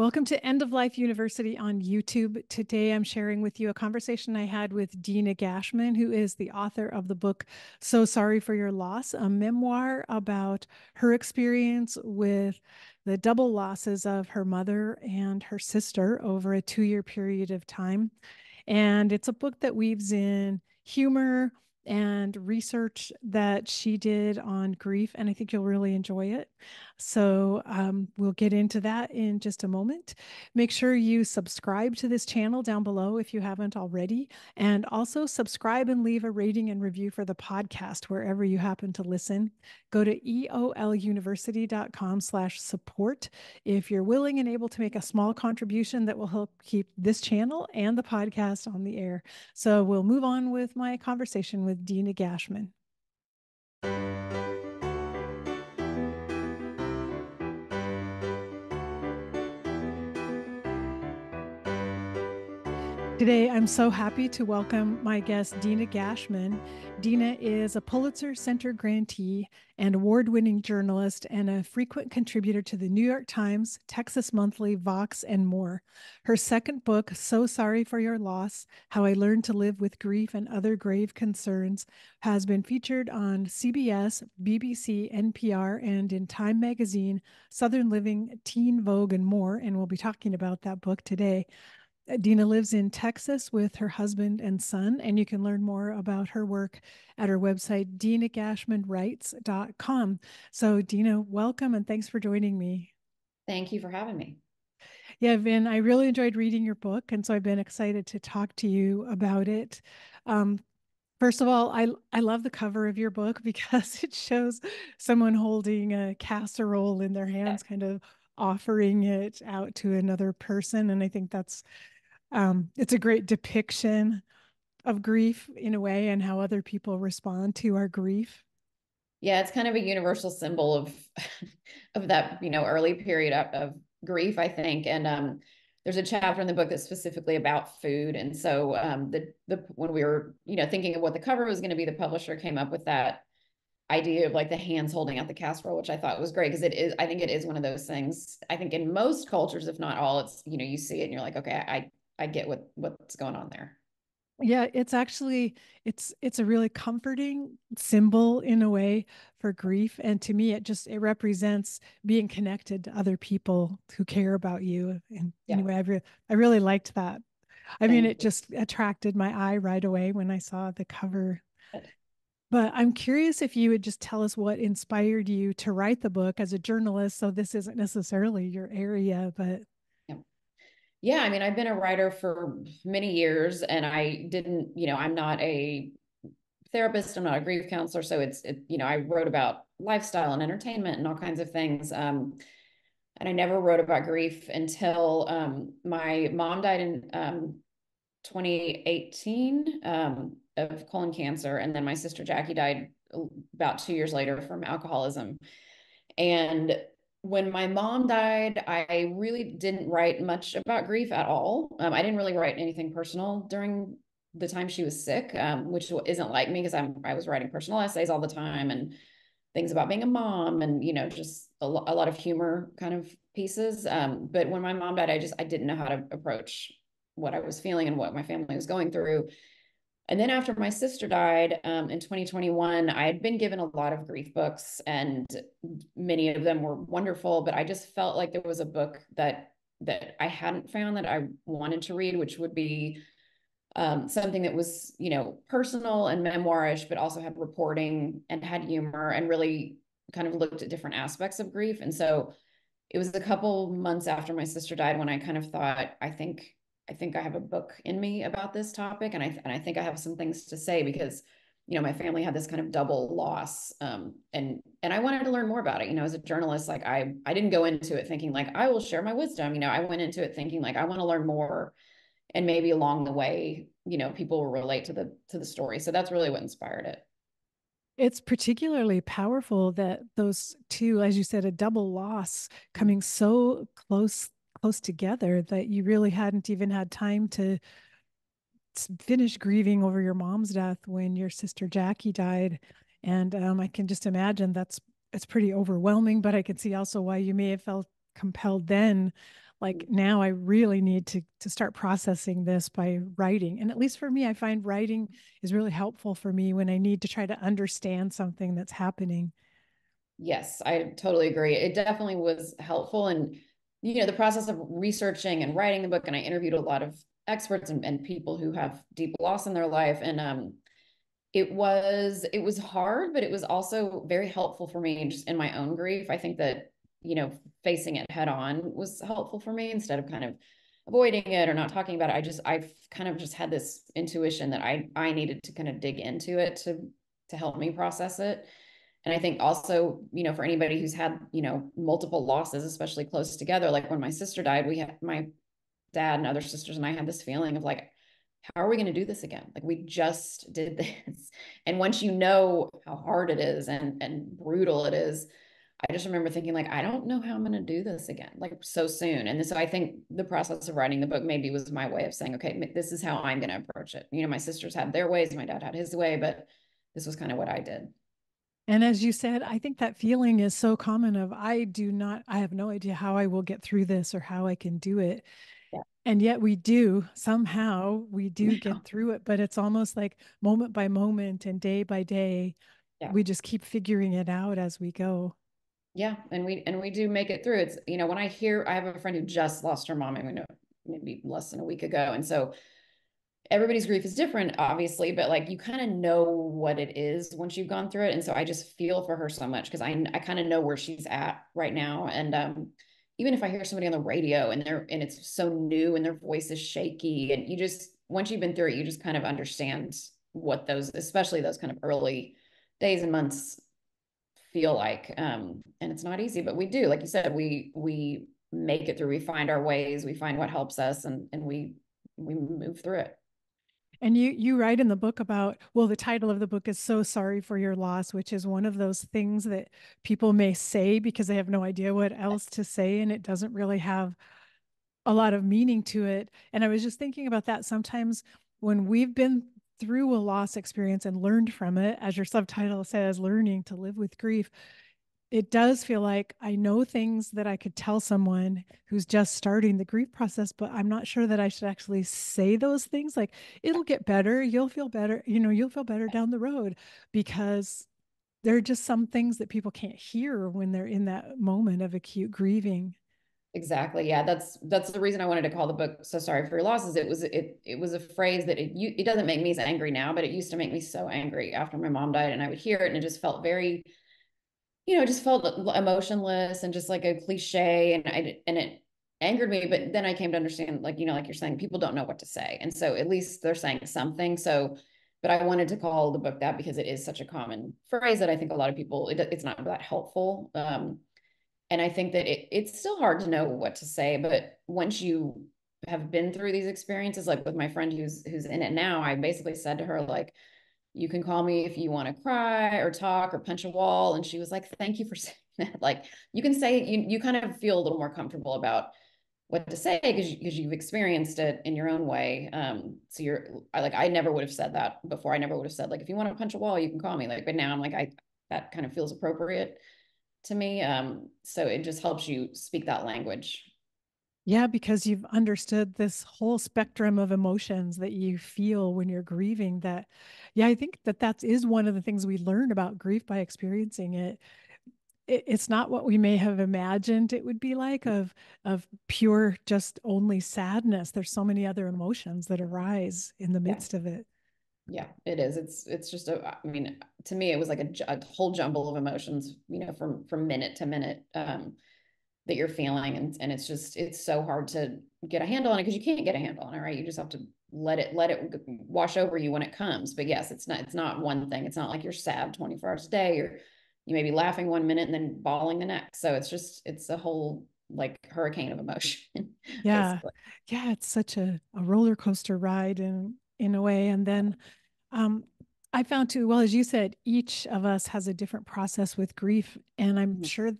Welcome to End of Life University on YouTube. Today I'm sharing with you a conversation I had with Dina Gachman, who is the author of the book So Sorry for Your Loss, a memoir about her experience with the double losses of her mother and her sister over a two year period of time. And it's a book that weaves in humor, and research that she did on grief, and I think you'll really enjoy it. So um, we'll get into that in just a moment. Make sure you subscribe to this channel down below if you haven't already, and also subscribe and leave a rating and review for the podcast wherever you happen to listen. Go to eoluniversity.com slash support if you're willing and able to make a small contribution that will help keep this channel and the podcast on the air. So we'll move on with my conversation with Dina Gachman. Today, I'm so happy to welcome my guest, Dina Gachman. Dina is a Pulitzer Center grantee and award winning journalist and a frequent contributor to the New York Times, Texas Monthly, Vox, and more. Her second book, So Sorry for Your Loss How I Learned to Live with Grief and Other Grave Concerns, has been featured on CBS, BBC, NPR, and in Time Magazine, Southern Living, Teen Vogue, and more. And we'll be talking about that book today. Dina lives in Texas with her husband and son, and you can learn more about her work at her website, dinagachmanwrites.com. So, Dina, welcome and thanks for joining me. Thank you for having me. Yeah, Vin, I really enjoyed reading your book, and so I've been excited to talk to you about it. Um, First of all, I I love the cover of your book because it shows someone holding a casserole in their hands, kind of offering it out to another person, and I think that's um, it's a great depiction of grief in a way and how other people respond to our grief. Yeah it's kind of a universal symbol of of that you know early period of, of grief i think. And um there's a chapter in the book that's specifically about food. And so um the the when we were you know thinking of what the cover was going to be the publisher came up with that idea of like the hands holding out the casserole which i thought was great because it is i think it is one of those things i think in most cultures if not all it's you know you see it and you're like okay i I get what what's going on there. Yeah, it's actually it's it's a really comforting symbol in a way for grief and to me it just it represents being connected to other people who care about you and yeah. anyway I re- I really liked that. I Thank mean it you. just attracted my eye right away when I saw the cover. But I'm curious if you would just tell us what inspired you to write the book as a journalist so this isn't necessarily your area but yeah, I mean, I've been a writer for many years and I didn't, you know, I'm not a therapist, I'm not a grief counselor. So it's, it, you know, I wrote about lifestyle and entertainment and all kinds of things. Um, and I never wrote about grief until um, my mom died in um, 2018 um, of colon cancer. And then my sister Jackie died about two years later from alcoholism. And when my mom died, I really didn't write much about grief at all. Um, I didn't really write anything personal during the time she was sick, um, which isn't like me because I'm I was writing personal essays all the time and things about being a mom and you know just a, lo- a lot of humor kind of pieces. Um, but when my mom died, I just I didn't know how to approach what I was feeling and what my family was going through. And then after my sister died um, in 2021, I had been given a lot of grief books, and many of them were wonderful. But I just felt like there was a book that that I hadn't found that I wanted to read, which would be um, something that was, you know, personal and memoirish, but also had reporting and had humor and really kind of looked at different aspects of grief. And so it was a couple months after my sister died when I kind of thought, I think I think I have a book in me about this topic, and I and I think I have some things to say because you know my family had this kind of double loss, um, and and I wanted to learn more about it. You know, as a journalist, like I I didn't go into it thinking like I will share my wisdom. You know, I went into it thinking like I want to learn more, and maybe along the way, you know, people will relate to the to the story. So that's really what inspired it. It's particularly powerful that those two, as you said, a double loss coming so close close together that you really hadn't even had time to finish grieving over your mom's death when your sister Jackie died. And um, I can just imagine that's it's pretty overwhelming, but I can see also why you may have felt compelled then, like now I really need to to start processing this by writing. And at least for me, I find writing is really helpful for me when I need to try to understand something that's happening. Yes, I totally agree. It definitely was helpful. And, you know, the process of researching and writing the book, and I interviewed a lot of experts and, and people who have deep loss in their life. And um, it was it was hard, but it was also very helpful for me just in my own grief. I think that, you know, facing it head on was helpful for me instead of kind of avoiding it or not talking about it. I just I've kind of just had this intuition that I I needed to kind of dig into it to to help me process it and i think also you know for anybody who's had you know multiple losses especially close together like when my sister died we had my dad and other sisters and i had this feeling of like how are we going to do this again? Like we just did this. And once you know how hard it is and and brutal it is i just remember thinking like i don't know how i'm going to do this again like so soon. And so i think the process of writing the book maybe was my way of saying okay this is how i'm going to approach it. You know my sisters had their ways my dad had his way but this was kind of what i did and as you said, I think that feeling is so common of I do not, I have no idea how I will get through this or how I can do it. Yeah. And yet we do somehow we do get through it, but it's almost like moment by moment and day by day. Yeah. We just keep figuring it out as we go. Yeah. And we and we do make it through. It's you know, when I hear I have a friend who just lost her mom, I mean maybe less than a week ago. And so everybody's grief is different obviously but like you kind of know what it is once you've gone through it and so i just feel for her so much because i i kind of know where she's at right now and um even if i hear somebody on the radio and they're and it's so new and their voice is shaky and you just once you've been through it you just kind of understand what those especially those kind of early days and months feel like um and it's not easy but we do like you said we we make it through we find our ways we find what helps us and and we we move through it and you you write in the book about well the title of the book is so sorry for your loss which is one of those things that people may say because they have no idea what else to say and it doesn't really have a lot of meaning to it. And i was just thinking about that sometimes when we've been through a loss experience and learned from it as your subtitle says learning to live with grief it does feel like I know things that I could tell someone who's just starting the grief process, but I'm not sure that I should actually say those things. Like, it'll get better. You'll feel better. You know, you'll feel better down the road because there are just some things that people can't hear when they're in that moment of acute grieving. Exactly. Yeah, that's that's the reason I wanted to call the book "So Sorry for Your Losses." It was it it was a phrase that it it doesn't make me as angry now, but it used to make me so angry after my mom died, and I would hear it, and it just felt very you know, just felt emotionless and just like a cliche. And I, and it angered me. But then I came to understand, like, you know, like you're saying, people don't know what to say. And so at least they're saying something. So, but I wanted to call the book that because it is such a common phrase that I think a lot of people, it, it's not that helpful. Um, and I think that it, it's still hard to know what to say, but once you have been through these experiences, like with my friend who's, who's in it now, I basically said to her, like, you can call me if you want to cry or talk or punch a wall. And she was like, thank you for saying that. Like you can say, you, you kind of feel a little more comfortable about what to say because because you, have experienced it in your own way. Um, so you're I like I never would have said that before. I never would have said like if you want to punch a wall, you can call me. Like, but now I'm like I that kind of feels appropriate to me. Um, so it just helps you speak that language yeah, because you've understood this whole spectrum of emotions that you feel when you're grieving. That, yeah, I think that that is one of the things we learn about grief by experiencing it. it. It's not what we may have imagined it would be like of of pure just only sadness. There's so many other emotions that arise in the midst yeah. of it. Yeah, it is. It's it's just a. I mean, to me, it was like a, a whole jumble of emotions. You know, from from minute to minute. Um, that you're feeling and, and it's just it's so hard to get a handle on it because you can't get a handle on it right? You just have to let it let it wash over you when it comes. But yes it's not it's not one thing. It's not like you're sad 24 hours a day or you may be laughing one minute and then bawling the next. So it's just it's a whole like hurricane of emotion yeah. yeah it's such a, a roller coaster ride in in a way. And then um I found too, well, as you said, each of us has a different process with grief. And I'm mm-hmm. sure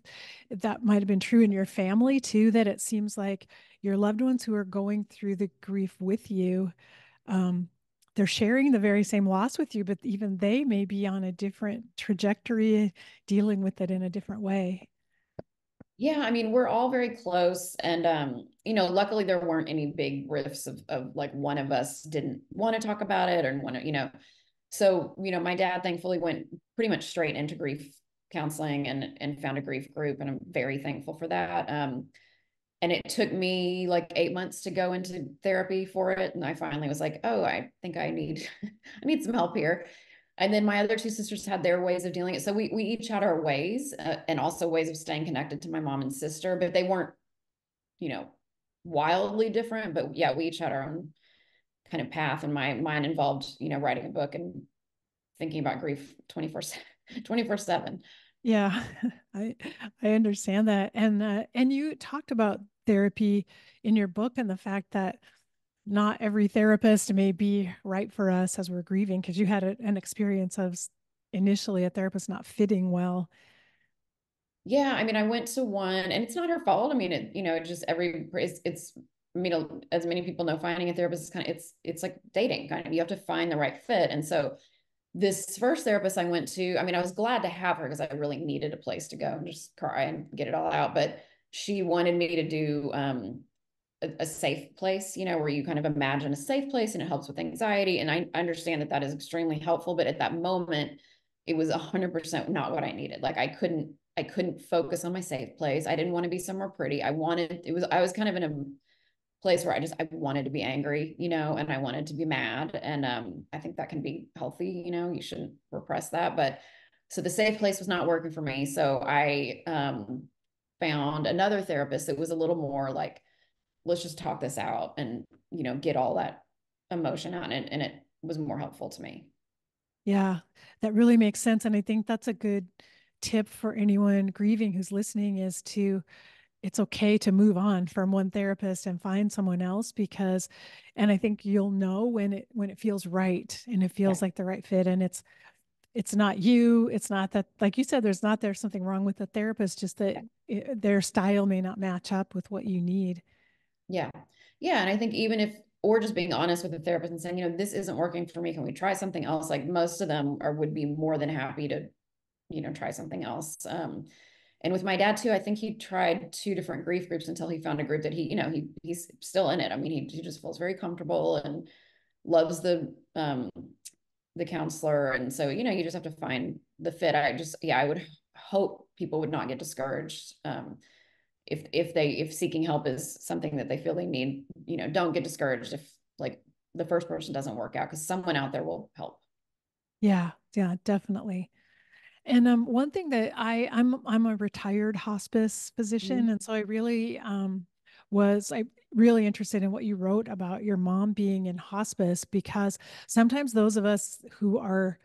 that might have been true in your family too, that it seems like your loved ones who are going through the grief with you, um, they're sharing the very same loss with you, but even they may be on a different trajectory, dealing with it in a different way. Yeah, I mean, we're all very close. And um, you know, luckily there weren't any big rifts of of like one of us didn't want to talk about it or want to, you know. So, you know, my dad thankfully went pretty much straight into grief counseling and and found a grief group. And I'm very thankful for that. Um, and it took me like eight months to go into therapy for it. And I finally was like, oh, I think I need I need some help here and then my other two sisters had their ways of dealing it so we we each had our ways uh, and also ways of staying connected to my mom and sister but they weren't you know wildly different but yeah we each had our own kind of path and my mine involved you know writing a book and thinking about grief 24 24 7 yeah i i understand that and uh, and you talked about therapy in your book and the fact that not every therapist may be right for us as we're grieving because you had a, an experience of initially a therapist not fitting well. Yeah i mean i went to one and it's not her fault i mean it you know it just every it's, it's I mean, as many people know, finding a therapist is kind of it's it's like dating kind of. You have to find the right fit. And so, this first therapist I went to, I mean, I was glad to have her because I really needed a place to go and just cry and get it all out. But she wanted me to do um, a, a, safe place, you know, where you kind of imagine a safe place and it helps with anxiety. And I understand that that is extremely helpful, but at that moment, it was a hundred percent not what I needed. Like I couldn't, I couldn't focus on my safe place. I didn't want to be somewhere pretty. I wanted, it was, I was kind of in a place where I just, I wanted to be angry, you know, and I wanted to be mad. And um, I think that can be healthy, you know, you shouldn't repress that. But so the safe place was not working for me. So I um, found another therapist that was a little more like, let's just talk this out and you know get all that emotion out and, and it was more helpful to me yeah that really makes sense and i think that's a good tip for anyone grieving who's listening is to it's okay to move on from one therapist and find someone else because and i think you'll know when it when it feels right and it feels yeah. like the right fit and it's it's not you it's not that like you said there's not there's something wrong with the therapist just that it, their style may not match up with what you need yeah. Yeah. And I think even if, or just being honest with the therapist and saying, you know, this isn't working for me. Can we try something else? Like most of them are would be more than happy to, you know, try something else. Um, and with my dad too, I think he tried two different grief groups until he found a group that he, you know, he he's still in it. I mean, he, he just feels very comfortable and loves the um the counselor. And so, you know, you just have to find the fit. I just, yeah, I would hope people would not get discouraged. Um, if if they if seeking help is something that they feel they need you know don't get discouraged if like the first person doesn't work out because someone out there will help yeah yeah definitely and um one thing that i i'm i'm a retired hospice physician mm-hmm. and so i really um was I really interested in what you wrote about your mom being in hospice because sometimes those of us who are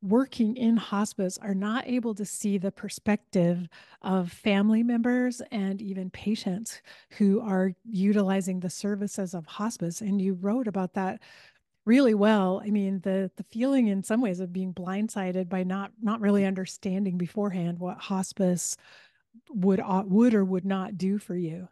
working in hospice are not able to see the perspective of family members and even patients who are utilizing the services of hospice and you wrote about that really well i mean the the feeling in some ways of being blindsided by not not really understanding beforehand what hospice would would or would not do for you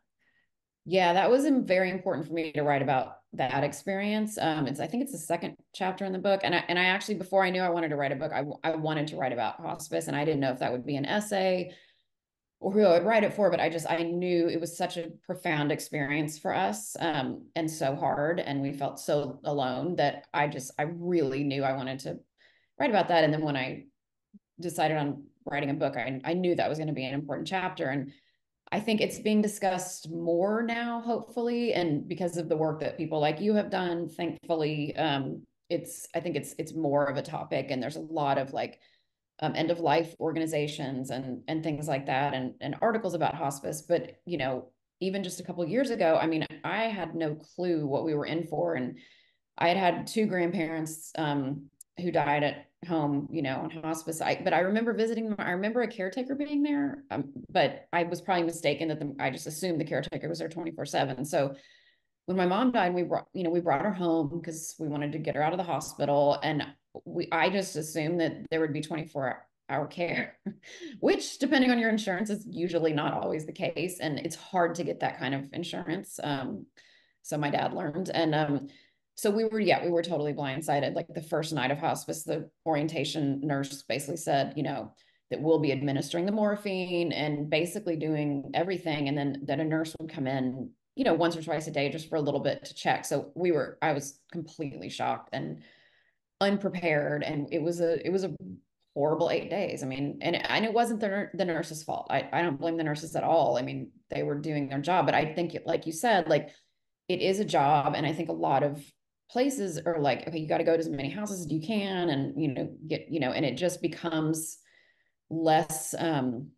yeah that was very important for me to write about that experience. Um, it's I think it's the second chapter in the book, and I and I actually before I knew I wanted to write a book, I I wanted to write about hospice, and I didn't know if that would be an essay or who I would write it for, but I just I knew it was such a profound experience for us, um, and so hard, and we felt so alone that I just I really knew I wanted to write about that, and then when I decided on writing a book, I I knew that was going to be an important chapter, and I think it's being discussed more now, hopefully, and because of the work that people like you have done, thankfully, um, it's I think it's it's more of a topic, and there's a lot of like um, end of life organizations and and things like that, and and articles about hospice. But you know, even just a couple years ago, I mean, I had no clue what we were in for, and I had had two grandparents um, who died at home, you know, on hospice. I, but I remember visiting them. I remember a caretaker being there, um, but I was probably mistaken that the, I just assumed the caretaker was there 24 seven. So when my mom died, we brought, you know, we brought her home because we wanted to get her out of the hospital. And we, I just assumed that there would be 24 hour care, which depending on your insurance is usually not always the case. And it's hard to get that kind of insurance. Um, so my dad learned and, um, so we were yeah we were totally blindsided like the first night of hospice the orientation nurse basically said you know that we'll be administering the morphine and basically doing everything. And then that a nurse would come in, you know, once or twice a day just for a little bit to check. So we were, I was completely shocked and unprepared. And it was a, it was a horrible eight days. I mean, and, and it wasn't the, the nurse's fault. I, I don't blame the nurses at all. I mean, they were doing their job, but I think like you said, like it is a job. And I think a lot of places are like, okay, you got to go to as many houses as you can and, you know, get, you know, and it just becomes, less um,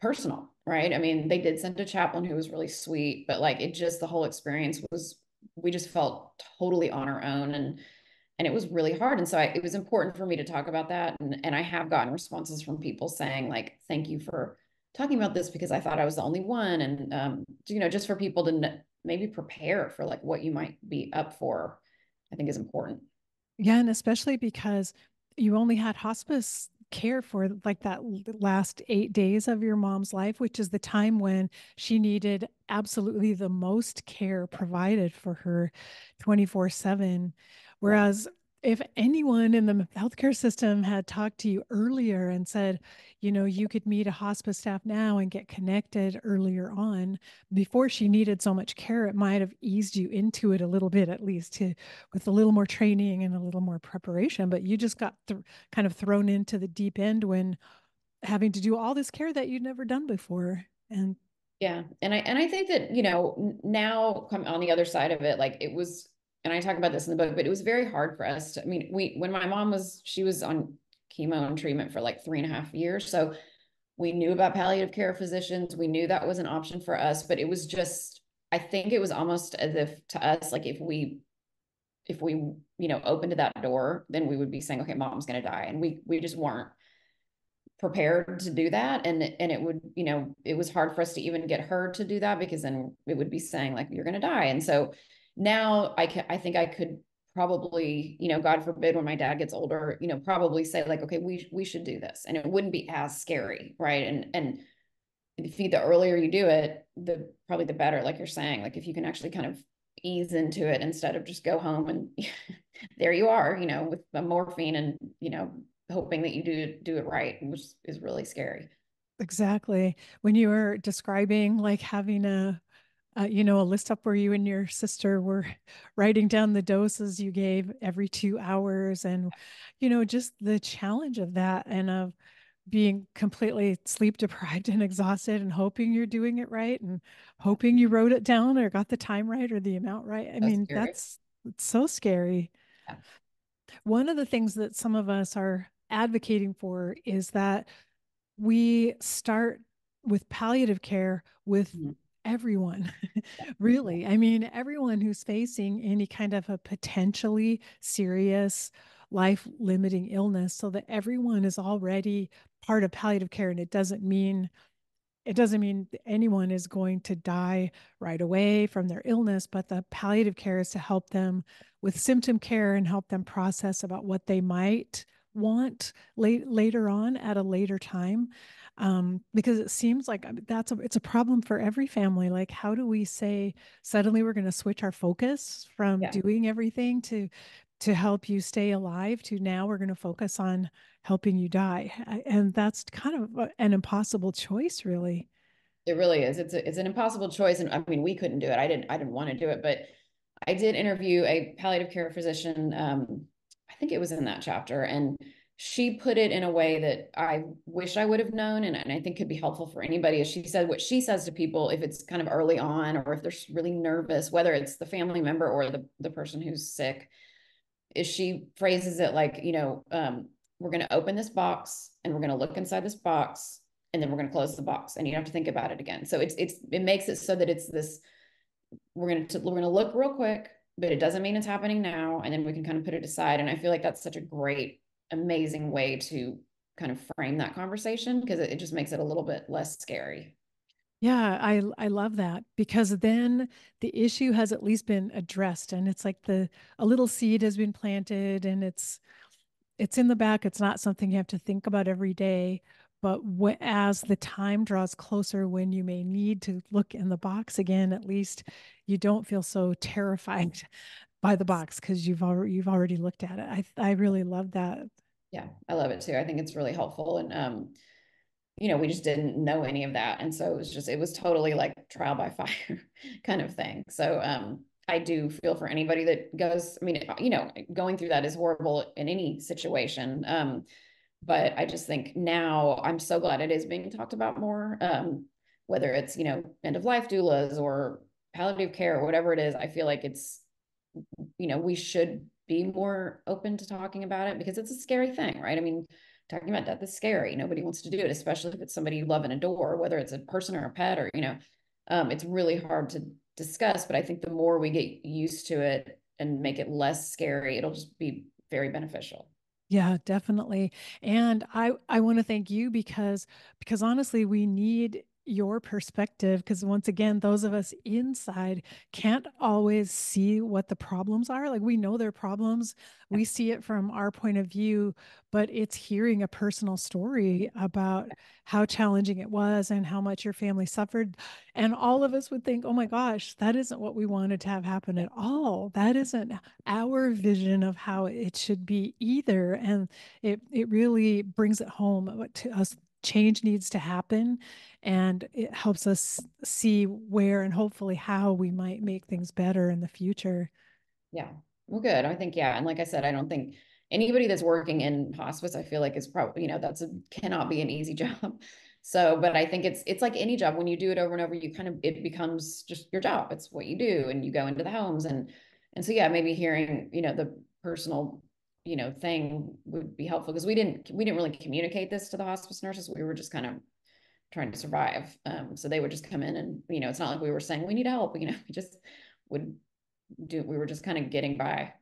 personal, right? I mean, they did send a chaplain who was really sweet, but like it just the whole experience was we just felt totally on our own and and it was really hard and so I, it was important for me to talk about that and and I have gotten responses from people saying like thank you for talking about this because I thought I was the only one and um, you know just for people to maybe prepare for like what you might be up for I think is important. Yeah, and especially because you only had hospice care for like that last eight days of your mom's life, which is the time when she needed absolutely the most care provided for her 24 7. Whereas if anyone in the healthcare system had talked to you earlier and said, you know, you could meet a hospice staff now and get connected earlier on before she needed so much care, it might have eased you into it a little bit, at least to with a little more training and a little more preparation. But you just got th- kind of thrown into the deep end when having to do all this care that you'd never done before. And yeah, and I and I think that you know now come on the other side of it, like it was and I talk about this in the book, but it was very hard for us to, I mean, we, when my mom was, she was on chemo and treatment for like three and a half years. So we knew about palliative care physicians. We knew that was an option for us, but it was just, I think it was almost as if to us, like if we, if we, you know, opened that door, then we would be saying, okay, mom's going to die. And we, we just weren't prepared to do that. And, and it would, you know, it was hard for us to even get her to do that because then it would be saying like, you're going to die. And so now I can I think I could probably, you know, God forbid when my dad gets older, you know, probably say like, okay, we we should do this. And it wouldn't be as scary, right? And and if you the earlier you do it, the probably the better, like you're saying. Like if you can actually kind of ease into it instead of just go home and there you are, you know, with the morphine and, you know, hoping that you do do it right, which is really scary. Exactly. When you were describing like having a uh, you know, a list up where you and your sister were writing down the doses you gave every two hours and, you know, just the challenge of that and of being completely sleep deprived and exhausted and hoping you're doing it right and hoping you wrote it down or got the time right or the amount right. I that's mean, scary. that's so scary. Yeah. One of the things that some of us are advocating for is that we start with palliative care with mm-hmm everyone really. I mean everyone who's facing any kind of a potentially serious life limiting illness so that everyone is already part of palliative care and it doesn't mean it doesn't mean anyone is going to die right away from their illness but the palliative care is to help them with symptom care and help them process about what they might want late, later on at a later time um, because it seems like that's a it's a problem for every family. Like, how do we say suddenly we're going to switch our focus from yeah. doing everything to to help you stay alive to now we're going to focus on helping you die, and that's kind of an impossible choice, really. It really is. It's a, it's an impossible choice, and I mean, we couldn't do it. I didn't I didn't want to do it, but I did interview a palliative care physician. Um, I think it was in that chapter, and she put it in a way that I wish I would have known and, and I think could be helpful for anybody. As she said, what she says to people, if it's kind of early on or if they're really nervous, whether it's the family member or the, the person who's sick, is she phrases it like, you know, um, we're going to open this box and we're going to look inside this box and then we're going to close the box and you don't have to think about it again. So it's, it's, it makes it so that it's this, we're going to, we're going to look real quick, but it doesn't mean it's happening now. And then we can kind of put it aside. And I feel like that's such a great amazing way to kind of frame that conversation because it, just makes it a little bit less scary. Yeah, I I love that because then the issue has at least been addressed and it's like the a little seed has been planted and it's it's in the back. It's not something you have to think about every day, but as the time draws closer when you may need to look in the box again, at least you don't feel so terrified by the box because you've already you've already looked at it. I I really love that Yeah, I love it too. I think it's really helpful. And um, you know, we just didn't know any of that. And so it was just, it was totally like trial by fire kind of thing. So um, I do feel for anybody that goes, I mean, you know, going through that is horrible in any situation. Um, but I just think now I'm so glad it is being talked about more. Um, whether it's, you know, end of life doulas or palliative care or whatever it is, I feel like it's, you know, we should be more open to talking about it because it's a scary thing, right? I mean, talking about death is scary. Nobody wants to do it, especially if it's somebody you love and adore, whether it's a person or a pet or, you know, um, it's really hard to discuss. But I think the more we get used to it and make it less scary, it'll just be very beneficial. Yeah, definitely. And I I want to thank you because because honestly, we need your perspective because once again those of us inside can't always see what the problems are like we know they're problems we see it from our point of view but it's hearing a personal story about how challenging it was and how much your family suffered and all of us would think oh my gosh that isn't what we wanted to have happen at all. That isn't our vision of how it should be either and it it really brings it home uh, to us change needs to happen and it helps us see where and hopefully how we might make things better in the future. Yeah. Well, good. I think, yeah. And like I said, I don't think anybody that's working in hospice, I feel like is probably, you know, that's a, cannot be an easy job. So, but I think it's, it's like any job when you do it over and over, you kind of, it becomes just your job. It's what you do and you go into the homes and, and so, yeah, maybe hearing, you know, the personal you know thing would be helpful because we didn't we didn't really communicate this to the hospice nurses we were just kind of trying to survive um, so they would just come in and you know it's not like we were saying we need help you know we just would do we were just kind of getting by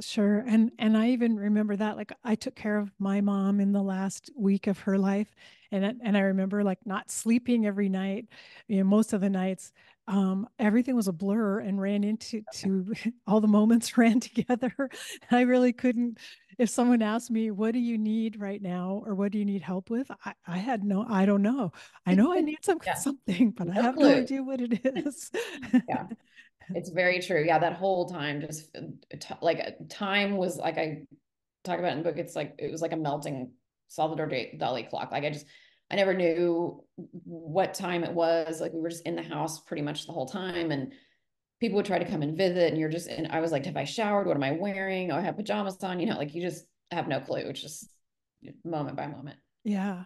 Sure. And and I even remember that like I took care of my mom in the last week of her life and and I remember like not sleeping every night, you know, most of the nights. Um, everything was a blur and ran into to all the moments ran together. I really couldn't if someone asked me, what do you need right now or what do you need help with? I, I had no, I don't know. I know I need some yeah. something, but no I have clue. no idea what it is. yeah. It's very true. Yeah, that whole time, just like time was like I talk about in the book. It's like it was like a melting Salvador Dali clock. Like I just I never knew what time it was. Like we were just in the house pretty much the whole time, and people would try to come and visit, and you're just. And I was like, have I showered? What am I wearing? Oh, I have pajamas on. You know, like you just have no clue. It's just moment by moment. Yeah.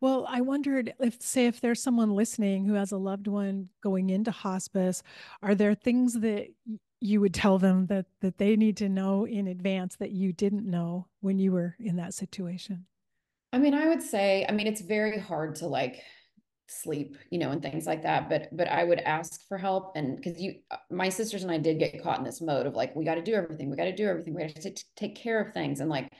Well, I wondered if, say, if there's someone listening who has a loved one going into hospice, are there things that you would tell them that that they need to know in advance that you didn't know when you were in that situation? I mean, I would say, I mean, it's very hard to like sleep, you know, and things like that. But but I would ask for help, and because you, uh, my sisters and I did get caught in this mode of like, we got to do everything, we got to do everything, we got to take care of things, and like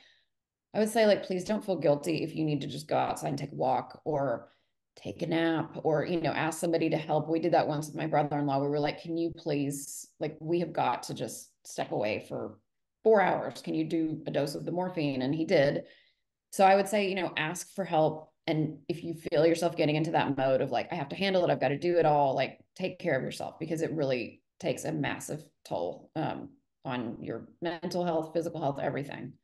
I would say like please don't feel guilty if you need to just go outside and take a walk or take a nap or you know ask somebody to help. We did that once with my brother-in-law. We were like, "Can you please like we have got to just step away for 4 hours. Can you do a dose of the morphine?" And he did. So I would say, you know, ask for help and if you feel yourself getting into that mode of like I have to handle it, I've got to do it all, like take care of yourself because it really takes a massive toll um, on your mental health, physical health, everything.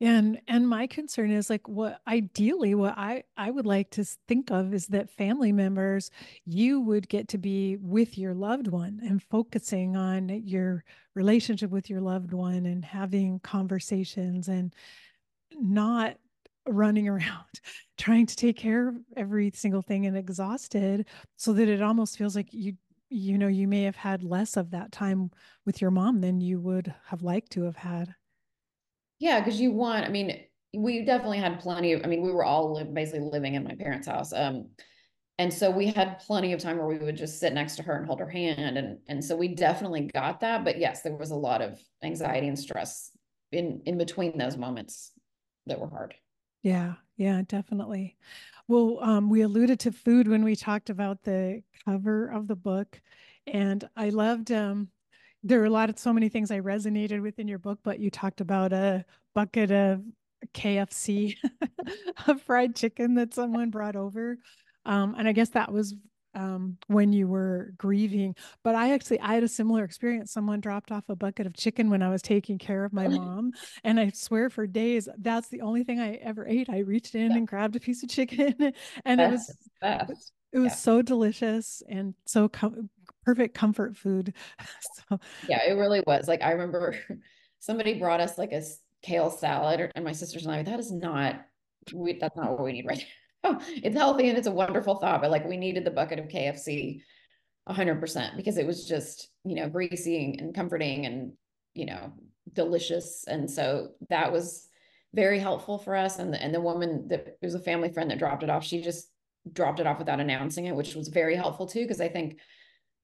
And and my concern is like what ideally what I I would like to think of is that family members you would get to be with your loved one and focusing on your relationship with your loved one and having conversations and not running around trying to take care of every single thing and exhausted so that it almost feels like you you know you may have had less of that time with your mom than you would have liked to have had. Yeah, because you want, I mean, we definitely had plenty of, I mean, we were all basically living in my parents' house. Um, and so we had plenty of time where we would just sit next to her and hold her hand. And, and so we definitely got that. But yes, there was a lot of anxiety and stress in, in between those moments that were hard. Yeah, yeah, definitely. Well, um, we alluded to food when we talked about the cover of the book. And I loved um, there are a lot of so many things I resonated with in your book, but you talked about a bucket of KFC of fried chicken that someone brought over. Um, and I guess that was um, when you were grieving. But I actually I had a similar experience. Someone dropped off a bucket of chicken when I was taking care of my mom, and I swear for days that's the only thing I ever ate. I reached in yeah. and grabbed a piece of chicken, and it was it was yeah. so delicious and so com- perfect comfort food. so yeah, it really was. Like I remember somebody brought us like a kale salad, and my sisters and I that is not we that's not what we need right it's healthy and it's a wonderful thought, but like we needed the bucket of KFC 100% because it was just, you know, greasy and comforting and, you know, delicious. And so that was very helpful for us. And the, and the woman that it was a family friend that dropped it off, she just dropped it off without announcing it, which was very helpful too. Cause I think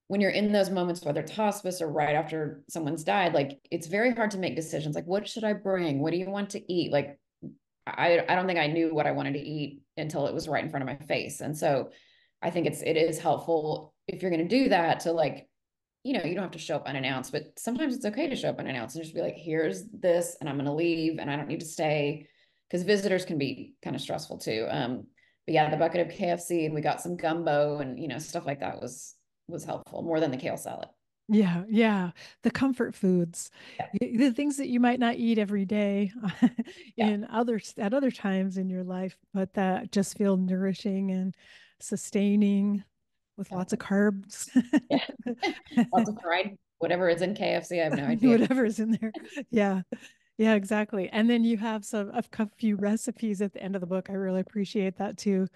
when you're in those moments, whether it's hospice or right after someone's died, like it's very hard to make decisions. Like, what should I bring? What do you want to eat? Like, I, I don't think I knew what I wanted to eat until it was right in front of my face. And so I think it's, it is helpful if you're going to do that to like, you know, you don't have to show up unannounced, but sometimes it's okay to show up unannounced and just be like, here's this, and I'm going to leave and I don't need to stay because visitors can be kind of stressful too. Um, but yeah, the bucket of KFC and we got some gumbo and, you know, stuff like that was, was helpful more than the kale salad. Yeah, yeah. The comfort foods, yeah. the things that you might not eat every day in yeah. other at other times in your life, but that just feel nourishing and sustaining with yeah. lots of carbs. yeah. lots of fried whatever is in KFC. I have no idea. whatever is in there. Yeah. Yeah, exactly. And then you have some a few recipes at the end of the book. I really appreciate that too.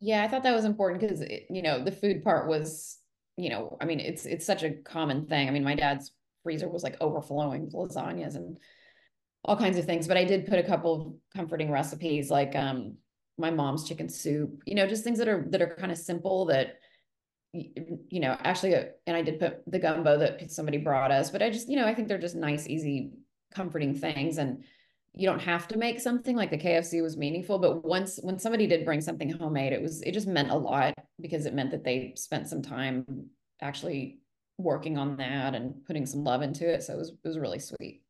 Yeah, I thought that was important because you know the food part was you know, I mean, it's it's such a common thing. I mean, my dad's freezer was like overflowing with lasagnas and all kinds of things. But I did put a couple of comforting recipes like um my mom's chicken soup, you know, just things that are that are kind of simple that you know, actually uh, and I did put the gumbo that somebody brought us, but I just, you know, I think they're just nice, easy, comforting things. And you don't have to make something like the KFC was meaningful, but once when somebody did bring something homemade, it was it just meant a lot because it meant that they spent some time actually working on that and putting some love into it. So it was it was really sweet.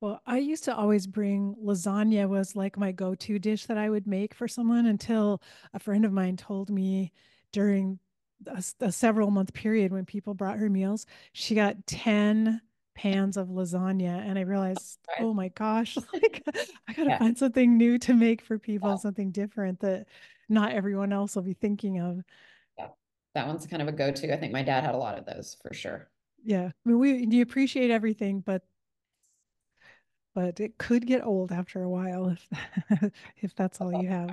Well, I used to always bring lasagna was like my go-to dish that I would make for someone until a friend of mine told me during a, a several month period when people brought her meals, she got 10 pans of lasagna and I realized, right. oh my gosh, like I gotta yeah. find something new to make for people, yeah. something different that not everyone else will be thinking of. Yeah, that one's kind of a go-to. I think my dad had a lot of those for sure. Yeah, I mean, we you appreciate everything, but but it could get old after a while if if that's all you have.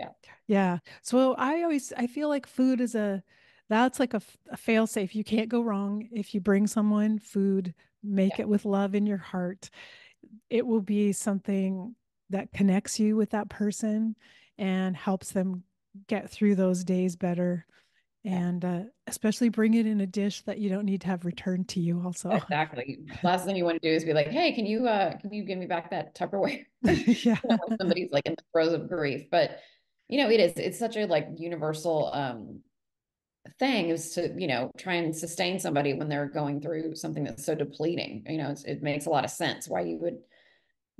Yeah. Yeah. So I always I feel like food is a that's like a, a fail safe. You can't go wrong. If you bring someone food, make yeah. it with love in your heart. It will be something that connects you with that person and helps them get through those days better. And uh, especially bring it in a dish that you don't need to have returned to you also. Exactly. Last thing you want to do is be like hey can you uh can you give me back that tupperware? Yeah. Somebody's like in the throes of grief. But you know it is it's such a like universal um thing is to you know try and sustain somebody when they're going through something that's so depleting you know it makes a lot of sense why you would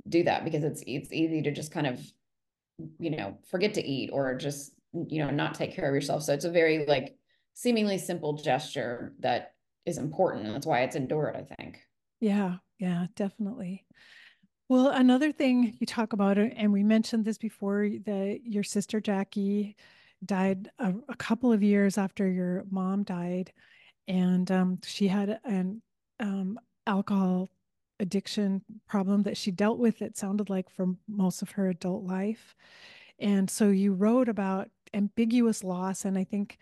do that because it's it's easy to just kind of you know forget to eat or just you know not take care of yourself. So it's a very like seemingly simple gesture that is important. And that's why it's endured i think. Yeah. Yeah definitely. Well another thing you talk about uh, and we mentioned this before that your sister jackie died a, a couple of years after your mom died, and um, she had an um, alcohol addiction problem that she dealt with. It sounded like for most of her adult life, and so you wrote about ambiguous loss, and I think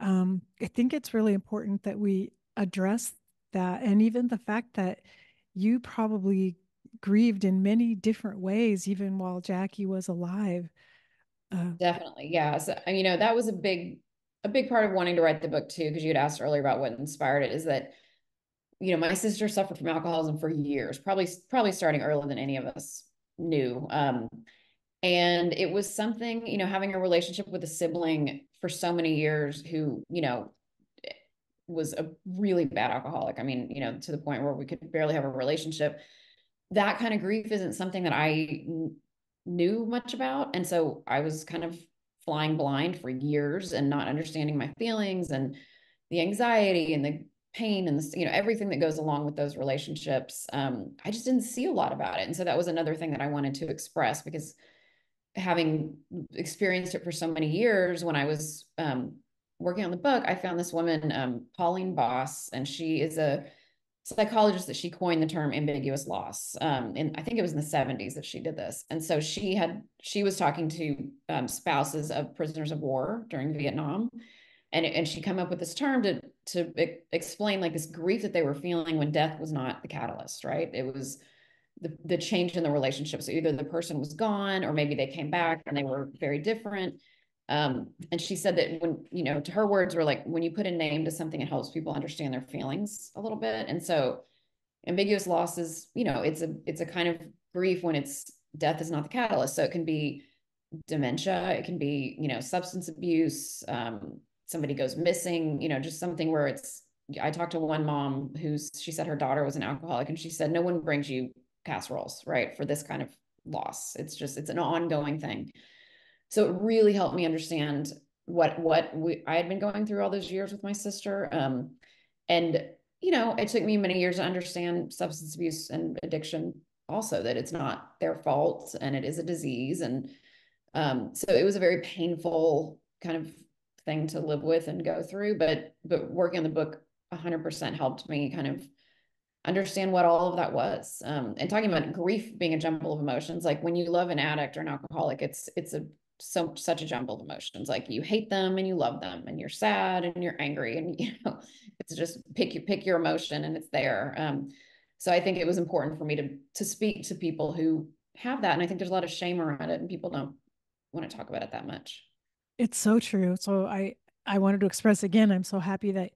um, I think it's really important that we address that, and even the fact that you probably grieved in many different ways, even while Jackie was alive. Uh, Definitely. Yeah. So, you know, that was a big, a big part of wanting to write the book too, because you had asked earlier about what inspired it is that, you know, my sister suffered from alcoholism for years, probably, probably starting earlier than any of us knew. Um, and it was something, you know, having a relationship with a sibling for so many years who, you know, was a really bad alcoholic. I mean, you know, to the point where we could barely have a relationship. That kind of grief isn't something that I knew much about. And so I was kind of flying blind for years and not understanding my feelings and the anxiety and the pain and the, you know everything that goes along with those relationships um, i just didn't see a lot about it and so that was another thing that i wanted to express because having experienced it for so many years when i was um, working on the book i found this woman um, pauline boss and she is a psychologist that she coined the term ambiguous loss um, and i think it was in the 70s that she did this. And so she had she was talking to um, spouses of prisoners of war during vietnam. And, and she come up with this term to to explain like this grief that they were feeling when death was not the catalyst right? It was the, the change in the relationship. So either the person was gone or maybe they came back and they were very different um, and she said that when, you know, to her words were like, when you put a name to something, it helps people understand their feelings a little bit. And so ambiguous loss is, you know, it's a, it's a kind of grief when it's death is not the catalyst. So it can be dementia, it can be, you know, substance abuse, um, somebody goes missing, you know, just something where it's, I talked to one mom who's, she said her daughter was an alcoholic and she said, no one brings you casseroles, right. For this kind of loss. It's just, it's an ongoing thing. So it really helped me understand what what we I had been going through all those years with my sister. Um, and you know, it took me many years to understand substance abuse and addiction also that it's not their fault and it is a disease and um, so it was a very painful kind of thing to live with and go through but but working on the book 100% helped me kind of understand what all of that was um, and talking about grief being a jumble of emotions like when you love an addict or an alcoholic it's it's a so such a jumbled emotions like you hate them and you love them and you're sad and you're angry and you know it's just pick you pick your emotion and it's there. Um, so i think it was important for me to to speak to people who have that and i think there's a lot of shame around it and people don't want to talk about it that much. It's so true. So i i wanted to express again i'm so happy that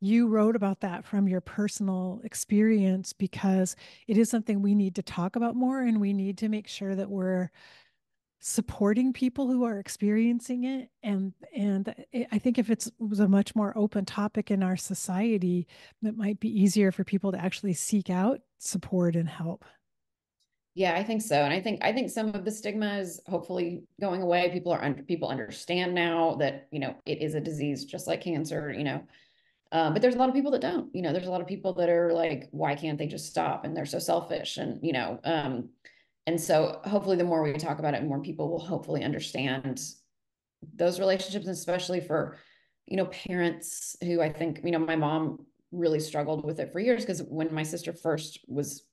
you wrote about that from your personal experience because it is something we need to talk about more and we need to make sure that we're supporting people who are experiencing it and and i think if it was a much more open topic in our society it might be easier for people to actually seek out support and help. Yeah i think so and i think i think some of the stigma is hopefully going away. People are under people understand now that you know it is a disease just like cancer you know. Um, but there's a lot of people that don't you know there's a lot of people that are like why can't they just stop? And they're so selfish and you know um, and so hopefully the more we talk about it more people will hopefully understand those relationships especially for you know parents who i think you know my mom really struggled with it for years because when my sister first was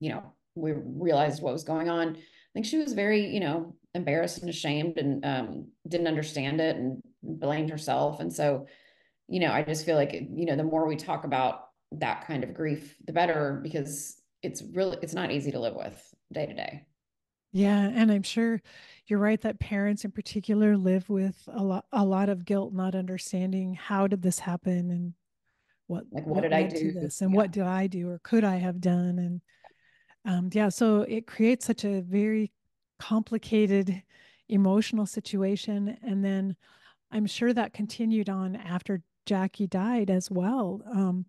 you know we realized what was going on i think she was very you know embarrassed and ashamed and um, didn't understand it and blamed herself. And so you know i just feel like you know the more we talk about that kind of grief the better because it's really it's not easy to live with day to day. Yeah, and I'm sure you're right that parents in particular live with a lot a lot of guilt, not understanding how did this happen and what like what, what did I do this and yeah. what did I do or could I have done and um, yeah, so it creates such a very complicated emotional situation, and then I'm sure that continued on after Jackie died as well, um,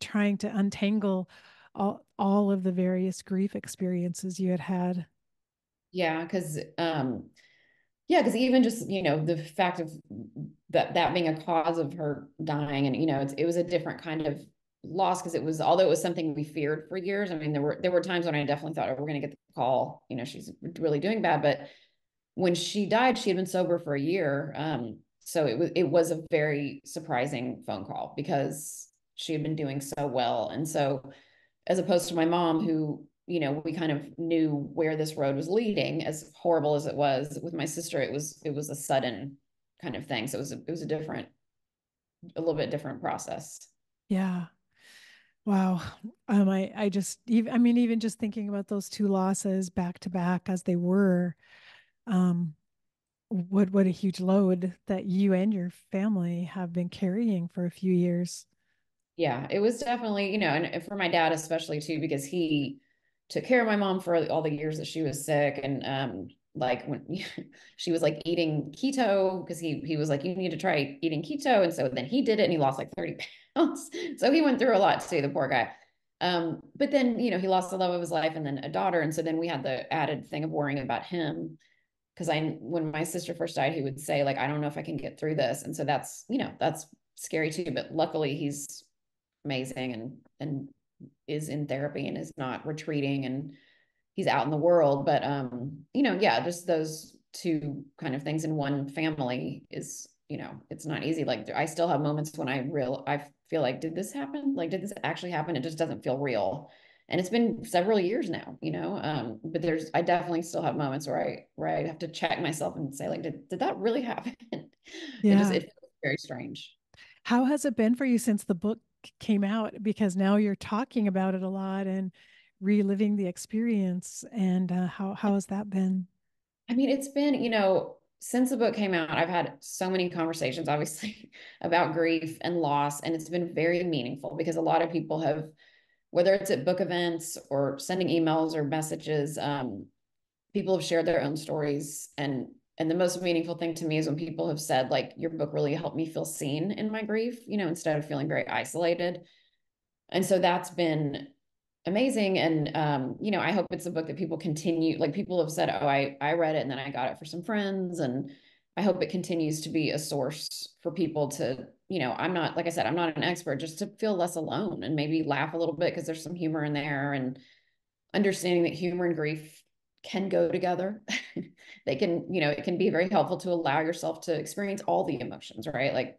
trying to untangle all all of the various grief experiences you had had? Yeah because um yeah because even just you know the fact of that that being a cause of her dying and you know it was a different kind of loss because it was although it was something we feared for years i mean there were there were times when i definitely thought oh we're going to get the call you know she's really doing bad but when she died she had been sober for a year um so it was it was a very surprising phone call because she had been doing so well and so as opposed to my mom who you know we kind of knew where this road was leading. As horrible as it was with my sister it was it was a sudden kind of thing. So it was a, it was a different a little bit different process. Yeah. Wow. Um i i just even i mean even just thinking about those two losses back to back as they were um what what a huge load that you and your family have been carrying for a few years yeah, it was definitely, you know, and for my dad especially too, because he took care of my mom for all the years that she was sick. And um, like when she was like eating keto, because he he was like, you need to try eating keto. And so then he did it and he lost like 30 pounds. so he went through a lot too, the poor guy. Um, but then, you know, he lost the love of his life and then a daughter. And so then we had the added thing of worrying about him because I when my sister first died, he would say like, I don't know if I can get through this, and so that's you know that's scary too. But luckily, he's amazing and and is in therapy and is not retreating and he's out in the world. But um, you know, yeah, just those two kind of things in one family is you know it's not easy. Like I still have moments when I real I feel like did this happen? Like did this actually happen? It just doesn't feel real and it's been several years now you know um, but there's i definitely still have moments where i where i have to check myself and say like did, did that really happen yeah. it just it feels very strange how has it been for you since the book came out because now you're talking about it a lot and reliving the experience and uh, how how has that been i mean it's been you know since the book came out i've had so many conversations obviously about grief and loss and it's been very meaningful because a lot of people have whether it's at book events or sending emails or messages, um, people have shared their own stories. And and the most meaningful thing to me is when people have said, like, your book really helped me feel seen in my grief, you know, instead of feeling very isolated. And so that's been amazing. And um, you know, I hope it's a book that people continue, like people have said, oh, I I read it and then I got it for some friends. And I hope it continues to be a source for people to you know, I'm not, like I said, I'm not an expert, just to feel less alone and maybe laugh a little bit because there's some humor in there and understanding that humor and grief can go together. they can, you know, it can be very helpful to allow yourself to experience all the emotions, right? Like,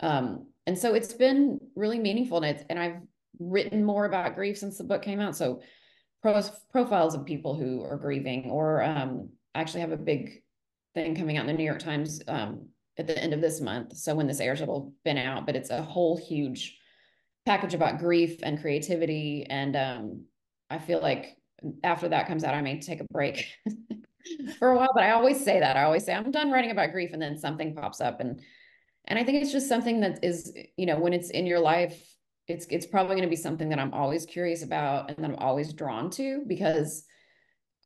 um, and so it's been really meaningful and it's, and I've written more about grief since the book came out. So pros, profiles of people who are grieving or, um, actually have a big thing coming out in the New York Times, um, at the end of this month. So when this airs, it'll been out, but it's a whole huge package about grief and creativity. And um, I feel like after that comes out, I may take a break for a while, but I always say that. I always say I'm done writing about grief and then something pops up. And and I think it's just something that is, you know, when it's in your life, it's it's probably going to be something that I'm always curious about and that I'm always drawn to because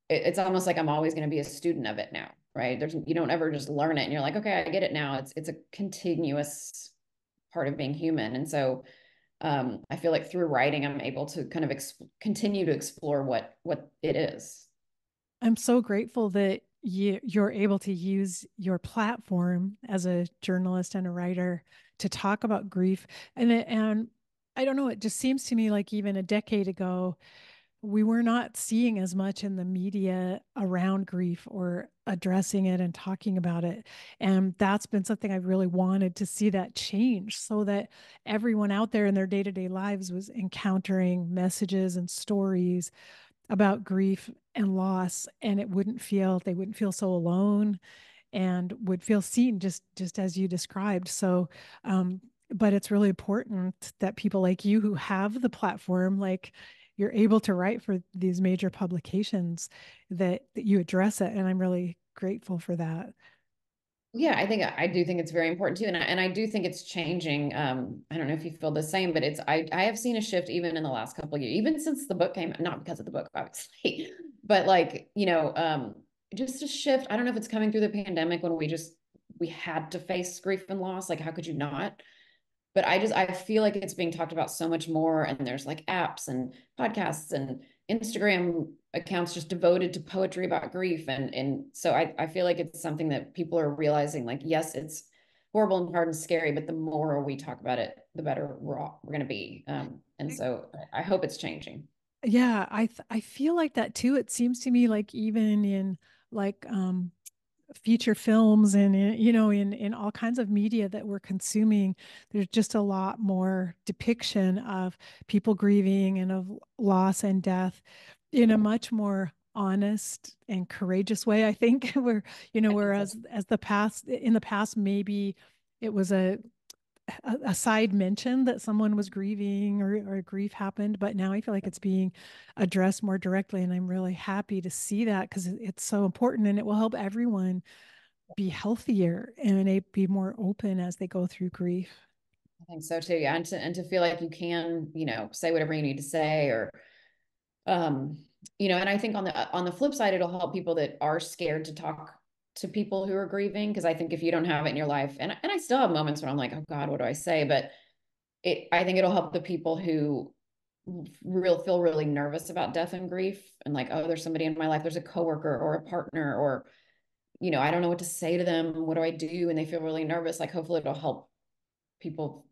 it, it's almost like I'm always going to be a student of it now right? There's you don't ever just learn it and you're like, okay, I get it now. It's it's a continuous part of being human. And so um, I feel like through writing, I'm able to kind of continue to explore what what it is. I'm so grateful that you you're able to use your platform as a journalist and a writer to talk about grief and and I don't know it just seems to me like even a decade ago we were not seeing as much in the media around grief or addressing it and talking about it. And that's been something I've really wanted to see that change so that everyone out there in their day to day lives was encountering messages and stories about grief and loss and it wouldn't feel they wouldn't feel so alone and would feel seen just just as you described. So um but it's really important that people like you who have the platform like you're able to write for these major publications that, that you address it and i'm really grateful for that yeah i think i do think it's very important too and I, and I do think it's changing um i don't know if you feel the same but it's i i have seen a shift even in the last couple of years even since the book came not because of the book obviously but like you know um just a shift i don't know if it's coming through the pandemic when we just we had to face grief and loss like how could you not? But I just I feel like it's being talked about so much more and there's like apps and podcasts and Instagram accounts just devoted to poetry about grief and and so I I feel like it's something that people are realizing like yes it's horrible and hard and scary but the more we talk about it the better we're all, we're going to be um and so I hope it's changing. Yeah, I th- I feel like that too. It seems to me like even in like um feature films and you know in in all kinds of media that we're consuming there's just a lot more depiction of people grieving and of loss and death in a much more honest and courageous way i think where you know whereas as the past in the past maybe it was a a, side mention that someone was grieving or, or grief happened, but now I feel like it's being addressed more directly. And I'm really happy to see that because it's so important and it will help everyone be healthier and be more open as they go through grief. I think so too. Yeah. And to, and to feel like you can, you know, say whatever you need to say or, um, you know, and I think on the, on the flip side, it'll help people that are scared to talk to people who are grieving because I think if you don't have it in your life and and I still have moments where I'm like oh god what do I say but it I think it'll help the people who real feel really nervous about death and grief and like oh there's somebody in my life there's a coworker or a partner or you know, I don't know what to say to them. What do I do? And they feel really nervous. Like, hopefully, it'll help people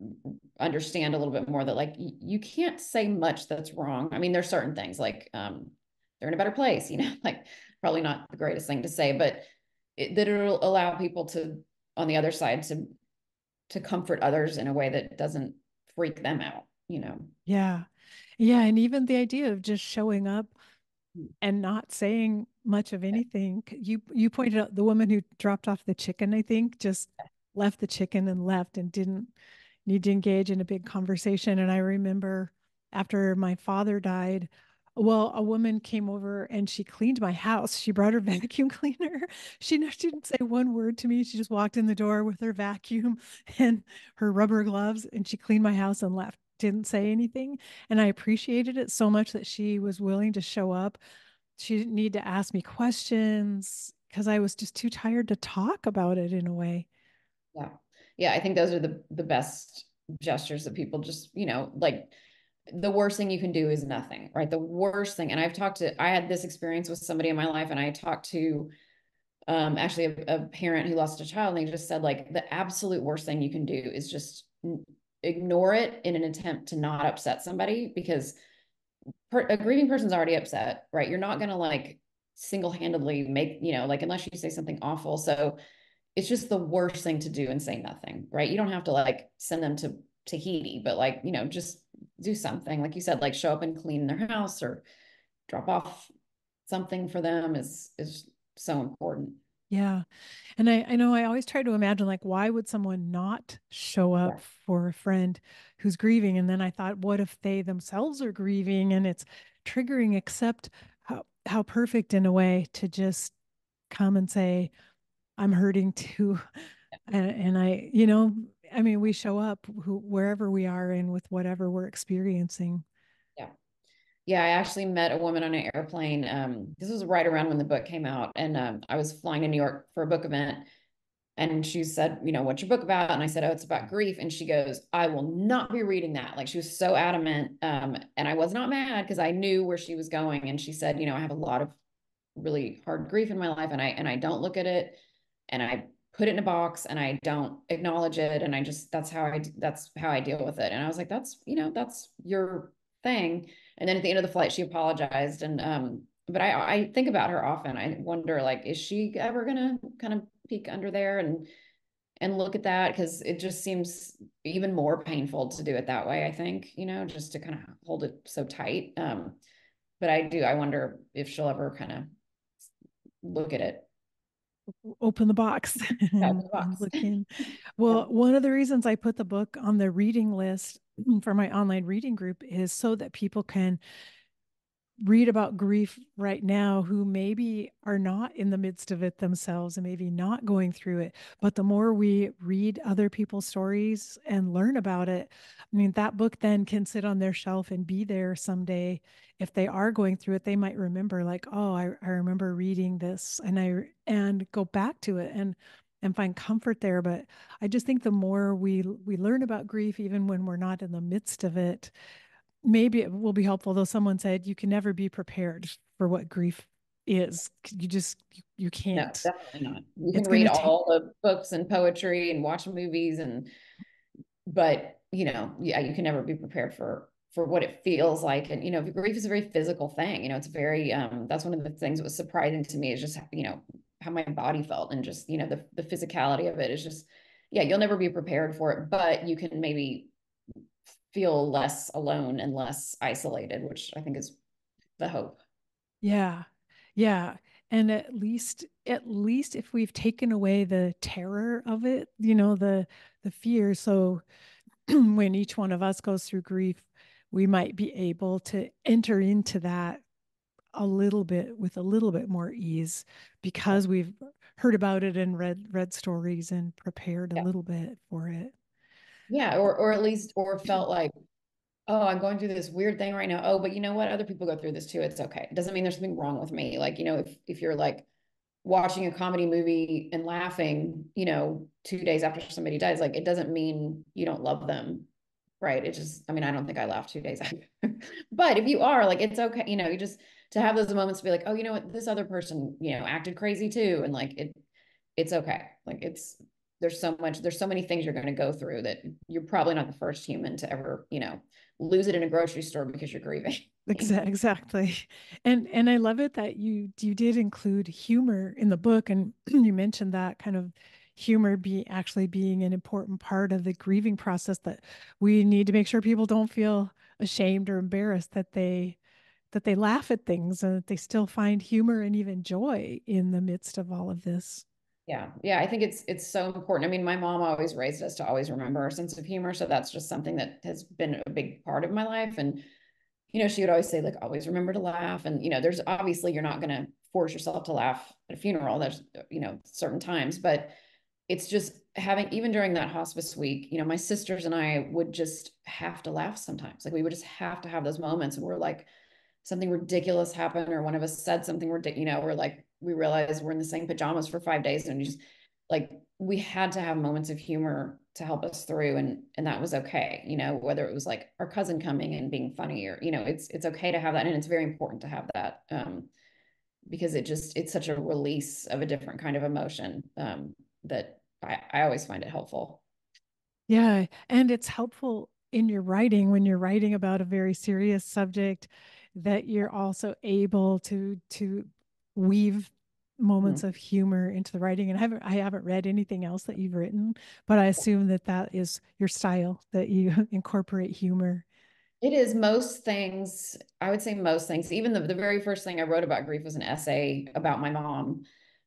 understand a little bit more that like you can't say much that's wrong. I mean, there's certain things like um, they're in a better place, you know, like probably not the greatest thing to say, but it, that it'll allow people to on the other side to to comfort others in a way that doesn't freak them out, you know. Yeah. Yeah, and even the idea of just showing up and not saying much of anything. You you pointed out the woman who dropped off the chicken, I think, just left the chicken and left and didn't need to engage in a big conversation. And I remember after my father died, well, a woman came over and she cleaned my house. She brought her vacuum cleaner. She, didn't say one word to me. She just walked in the door with her vacuum and her rubber gloves and she cleaned my house and left. Didn't say anything. And I appreciated it so much that she was willing to show up. She didn't need to ask me questions because I was just too tired to talk about it in a way. Yeah. Yeah. I think those are the the best gestures that people just, you know, like the worst thing you can do is nothing, right? The worst thing. And I've talked to, I had this experience with somebody in my life, and I talked to um, actually a, a parent who lost a child, and they just said, like, the absolute worst thing you can do is just ignore it in an attempt to not upset somebody because per, a grieving person's already upset, right? You're not going to like single handedly make, you know, like, unless you say something awful. So, it's just the worst thing to do and say nothing, right? You don't have to like send them to Tahiti, but like, you know, just do something. Like you said, like show up and clean their house or drop off something for them is is so important. Yeah. And I, I know I always try to imagine like why would someone not show up yeah. for a friend who's grieving? And then I thought, what if they themselves are grieving and it's triggering, except how how perfect in a way to just come and say, I'm hurting too. And, and I, you know, I mean, we show up who, wherever we are and with whatever we're experiencing. Yeah. Yeah. I actually met a woman on an airplane. Um, this was right around when the book came out. And um, I was flying to New York for a book event. And she said, you know, what's your book about? And I said, oh, it's about grief. And she goes, I will not be reading that. Like she was so adamant. Um, and I was not mad because I knew where she was going. And she said, you know, I have a lot of really hard grief in my life and I and I don't look at it and I put it in a box and I don't acknowledge it. And I just, that's how I, that's how I deal with it. And I was like, that's, you know, that's your thing. And then at the end of the flight, she apologized. And, um, but I, I think about her often. I wonder, like, is she ever going to kind of peek under there and, and look at that? Cause it just seems even more painful to do it that way. I think, you know, just to kind of hold it so tight. Um, but I do, I wonder if she'll ever kind of look at it open the box, and, box. look in. Well, yeah. one of the reasons I put the book on the reading list mm, for my online reading group is so that people can read about grief right now who maybe are not in the midst of it themselves and maybe not going through it. But the more we read other people's stories and learn about it, I mean, that book then can sit on their shelf and be there someday. If they are going through it, they might remember, like, oh, I, I remember reading this and I and go back to it and and find comfort there. But I just think the more we we learn about grief, even when we're not in the midst of it, maybe it will be helpful though someone said you can never be prepared for what grief is. You just you, you can't. no, definitely not. You can read all the books and poetry and watch movies and but you know yeah you can never be prepared for for what it feels like. And you know grief is a very physical thing you know it's very um that's one of the things that was surprising to me is just you know how my body felt and just you know the, the physicality of it is just yeah you'll never be prepared for it but you can maybe feel less alone and less isolated, which I think is the hope. Yeah. Yeah. And at least at least if we've taken away the terror of it, you know, the the fear. So when each one of us goes through grief, we might be able to enter into that a little bit with a little bit more ease because we've heard about it and read read stories and prepared a little bit for it. Yeah, or or at least or felt like, oh, I'm going through this weird thing right now. Oh, but you know what? Other people go through this too. It's okay. It doesn't mean there's something wrong with me. Like, you know, if if you're like watching a comedy movie and laughing, you know, two days after somebody dies, like it doesn't mean you don't love them. Right. It just, I mean, I don't think I laughed two days after. but if you are, like, it's okay, you know, you just to have those moments to be like, oh, you know what, this other person, you know, acted crazy too. And like it it's okay. Like it's there's so much there's so many things you're going to go through that you're probably not the first human to ever you know lose it in a grocery store because you're grieving. Exactly. And and i love it that you you did include humor in the book and you mentioned that kind of humor be actually being an important part of the grieving process that we need to make sure people don't feel ashamed or embarrassed that they that they laugh at things and that they still find humor and even joy in the midst of all of this yeah yeah i think it's it's so important. I mean my mom always raised us to always remember our sense of humor so that's just something that has been a big part of my life and you know she would always say like always remember to laugh and you know there's obviously you're not going to force yourself to laugh at a funeral there's you know certain times but it's just having even during that hospice week you know my sisters and i would just have to laugh sometimes like we would just have to have those moments and we're like something ridiculous happened or one of us said something ridiculous you know we're like we realized we're in the same pajamas for five days and just like we had to have moments of humor to help us through and and that was okay you know whether it was like our cousin coming and being funny or you know it's it's okay to have that and it's very important to have that um because it just it's such a release of a different kind of emotion um that I, I always find it helpful. Yeah and it's helpful in your writing when you're writing about a very serious subject that you're also able to to weave moments mm-hmm. of humor into the writing and I haven't I haven't read anything else that you've written but I assume that that is your style that you incorporate humor it is most things I would say most things even the, the very first thing I wrote about grief was an essay about my mom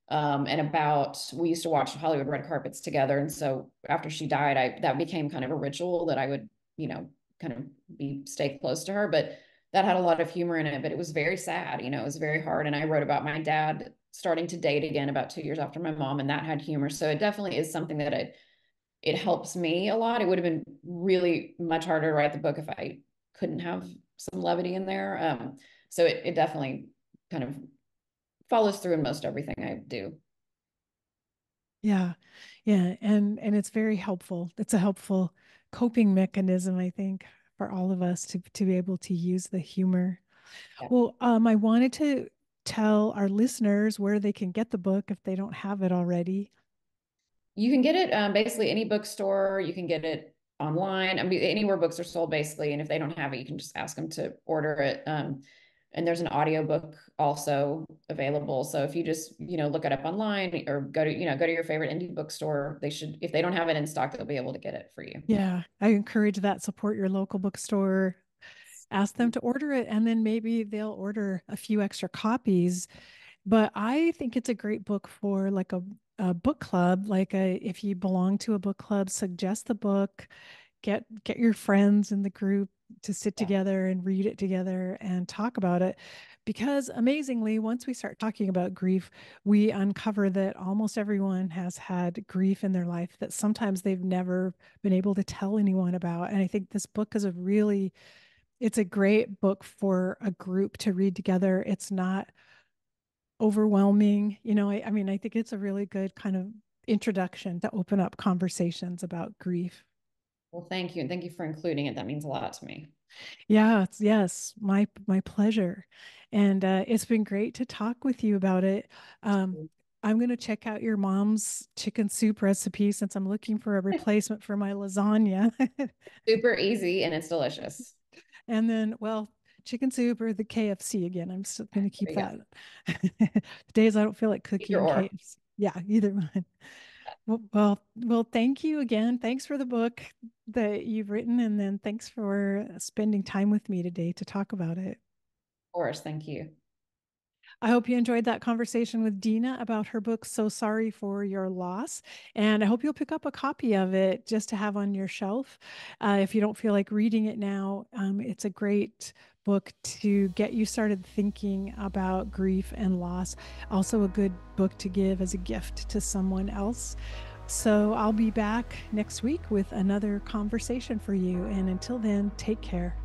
um, and about we used to watch Hollywood red carpets together and so after she died I that became kind of a ritual that I would you know kind of be stay close to her but that had a lot of humor in it, but it was very sad. You know, it was very hard. And I wrote about my dad starting to date again about two years after my mom, and that had humor. So it definitely is something that it it helps me a lot. It would have been really much harder to write the book if I couldn't have some levity in there. Um, so it, it definitely kind of follows through in most everything I do. Yeah. Yeah. And and it's very helpful. It's a helpful coping mechanism, I think, for all of us to to be able to use the humor. Yeah. Well, um, I wanted to tell our listeners where they can get the book if they don't have it already. You can get it um, basically any bookstore. You can get it online. I mean, anywhere books are sold basically. And if they don't have it, you can just ask them to order it. Um, and there's an audiobook also available. So if you just you know look it up online or go to you know go to your favorite indie bookstore they should if they don't have it in stock they'll be able to get it for you. Yeah i encourage that. Support your local bookstore. Ask them to order it and then maybe they'll order a few extra copies. But i think it's a great book for like a, a book club. Like a if you belong to a book club suggest the book get get your friends in the group to sit yeah. together and read it together and talk about it because amazingly once we start talking about grief we uncover that almost everyone has had grief in their life that sometimes they've never been able to tell anyone about and i think this book is a really it's a great book for a group to read together it's not overwhelming you know I, I mean i think it's a really good kind of introduction to open up conversations about grief well, thank you. And thank you for including it. That means a lot to me. Yeah, it's, yes, my my pleasure. And uh, it's been great to talk with you about it. Um, I'm going to check out your mom's chicken soup recipe since I'm looking for a replacement for my lasagna. Super easy and it's delicious. And then, well, chicken soup or the KFC again. I'm still going to keep that. the days I don't feel like cooking KFC. Yeah, either one. Well, well, thank you again. Thanks for the book that you've written, and then thanks for spending time with me today to talk about it. Of course, thank you. I hope you enjoyed that conversation with Dina about her book, So Sorry for Your Loss. And I hope you'll pick up a copy of it just to have on your shelf. Uh, if you don't feel like reading it now, um, it's a great book to get you started thinking about grief and loss. Also, a good book to give as a gift to someone else. So, I'll be back next week with another conversation for you. And until then, take care.